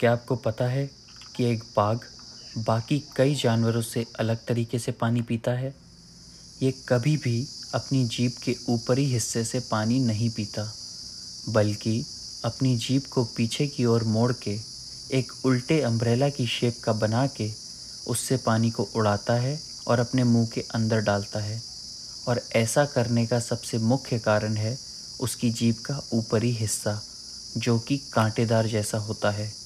क्या आपको पता है कि एक बाघ बाकी कई जानवरों से अलग तरीके से पानी पीता है? ये कभी भी अपनी जीप के ऊपरी हिस्से से पानी नहीं पीता, बल्कि अपनी जीप को पीछे की ओर मोड़ के एक उल्टे अम्ब्रेला की शेप का बना के उससे पानी को उड़ाता है और अपने मुँह के अंदर डालता है। और ऐसा करने का सबसे मुख्य कारण है उसकी जीप का ऊपरी हिस्सा, जो कि कांटेदार जैसा होता है।